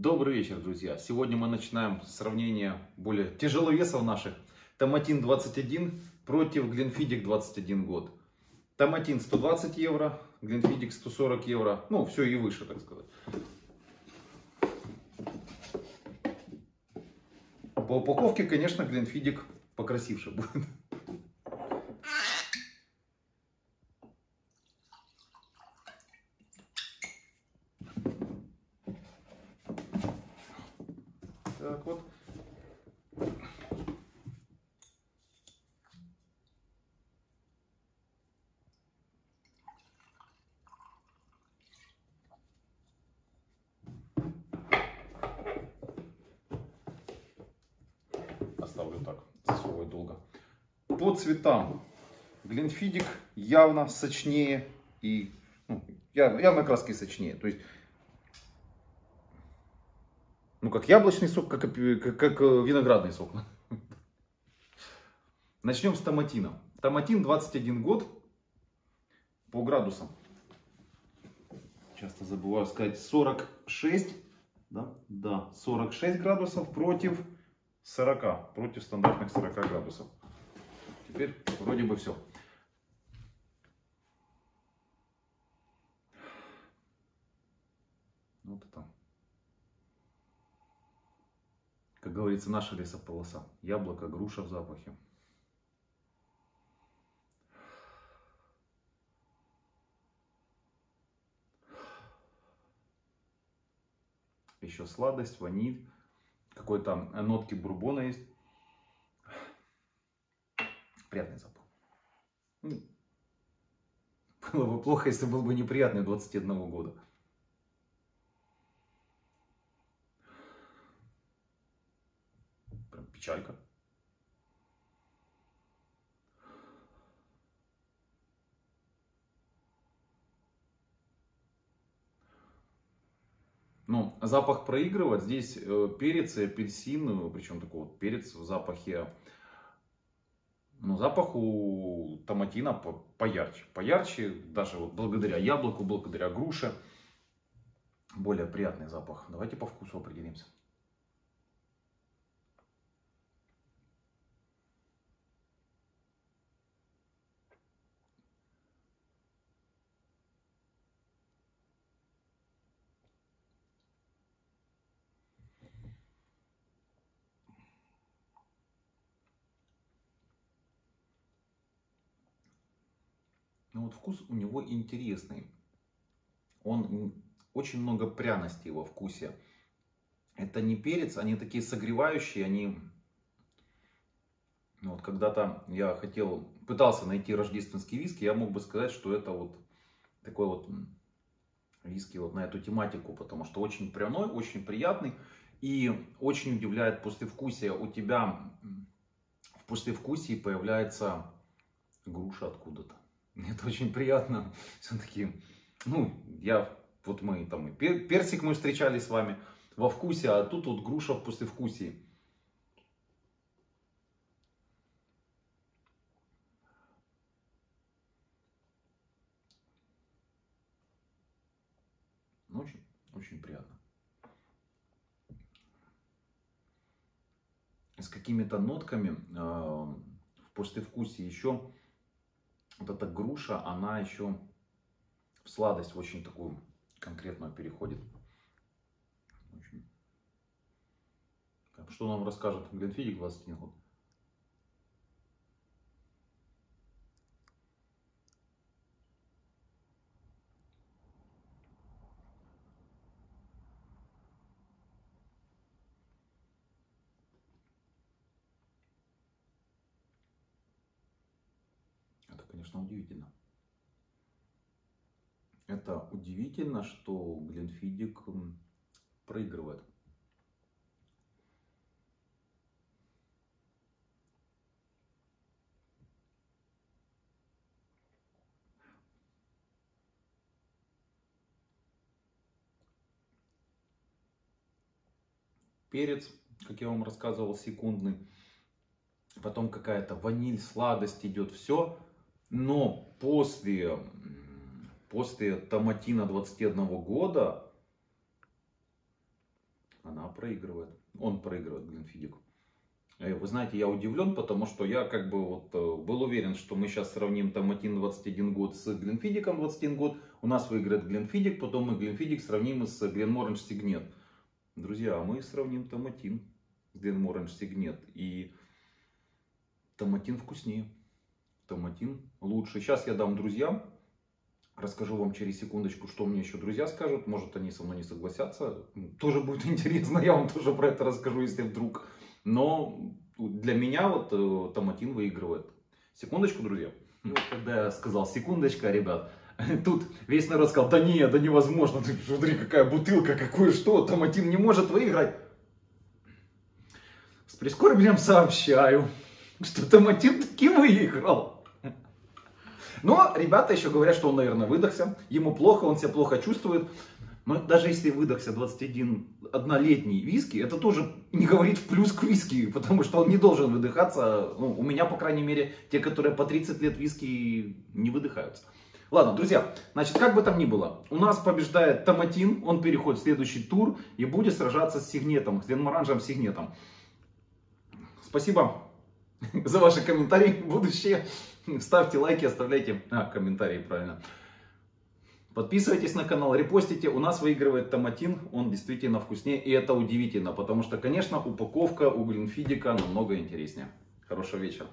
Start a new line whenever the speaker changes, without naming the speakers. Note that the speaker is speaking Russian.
Добрый вечер, друзья! Сегодня мы начинаем сравнение более тяжеловесов наших. Томатин 21 против Гленфидик 21 год. Томатин 120 евро, Гленфидик 140 евро. Ну, все и выше, так сказать. По упаковке, конечно, Гленфидик покрасивше будет. Так вот. Оставлю так, засовывать долго. По цветам. Глинфидик явно сочнее и ну, явно, краски сочнее. То есть ну, как яблочный сок, как, как, как э, виноградный сок. Начнем с томатина. Томатин 21 год по градусам. Часто забываю сказать 46. Да, да, 46 градусов против 40. Против стандартных 40 градусов. Теперь вроде бы все. Вот это. Как говорится, наша лесополоса. Яблоко, груша в запахе. Еще сладость, ваниль. Какой-то нотки бурбона есть. Приятный запах. Было бы плохо, если был бы неприятный 21 года. Печалька. Ну, запах проигрывает. Здесь э, перец и апельсин, э, причем такой вот перец в запахе. Ну, запах у томатина поярче. Поярче, даже вот благодаря яблоку, благодаря груше. Более приятный запах. Давайте по вкусу определимся. Но вот вкус у него интересный. Он очень много пряностей во вкусе. Это не перец, они такие согревающие, они... Вот когда-то я хотел, пытался найти рождественский виски, я мог бы сказать, что это вот такой вот виски вот на эту тематику, потому что очень пряной, очень приятный и очень удивляет послевкусие. У тебя в послевкусии появляется груша откуда-то. Это очень приятно. Все-таки, ну, я, вот мы там, и персик мы встречали с вами во вкусе, а тут вот груша в послевкусии. Очень, очень приятно. С какими-то нотками э, в послевкусии еще вот эта груша, она еще в сладость очень такую конкретную переходит. Очень. Что нам расскажет Гленфидик 21 год? Конечно, удивительно. Это удивительно, что Гленфидик проигрывает. Перец, как я вам рассказывал, секундный. Потом какая-то ваниль, сладость идет. Все но после, после Томатина 21 года она проигрывает. Он проигрывает Глинфидик. Э, вы знаете, я удивлен, потому что я как бы вот э, был уверен, что мы сейчас сравним Томатин 21 год с Глинфидиком 21 год. У нас выиграет Глинфидик, потом мы Глинфидик сравним с Гленморанж Сигнет. Друзья, а мы сравним Томатин с Гленморанж Сигнет. И Томатин вкуснее. Томатин лучше. Сейчас я дам друзьям. Расскажу вам через секундочку, что мне еще друзья скажут. Может, они со мной не согласятся. Тоже будет интересно. Я вам тоже про это расскажу, если вдруг. Но для меня вот э, Томатин выигрывает. Секундочку, друзья. Вот когда я сказал секундочка, ребят, тут весь народ сказал, да нет, да невозможно, ты смотри, какая бутылка, какое что, Томатин не может выиграть. С прискорбием сообщаю, что Томатин таки выиграл. Но ребята еще говорят, что он, наверное, выдохся. Ему плохо, он себя плохо чувствует. Но даже если выдохся 21 однолетний виски, это тоже не говорит в плюс к виски, потому что он не должен выдыхаться. Ну, у меня, по крайней мере, те, которые по 30 лет виски не выдыхаются. Ладно, друзья, значит, как бы там ни было, у нас побеждает Томатин, он переходит в следующий тур и будет сражаться с Сигнетом, с Гленморанжем Сигнетом. Спасибо за ваши комментарии будущее. Ставьте лайки, оставляйте а, комментарии, правильно. Подписывайтесь на канал, репостите. У нас выигрывает томатин, он действительно вкуснее. И это удивительно, потому что, конечно, упаковка у Глинфидика намного интереснее. Хорошего вечера.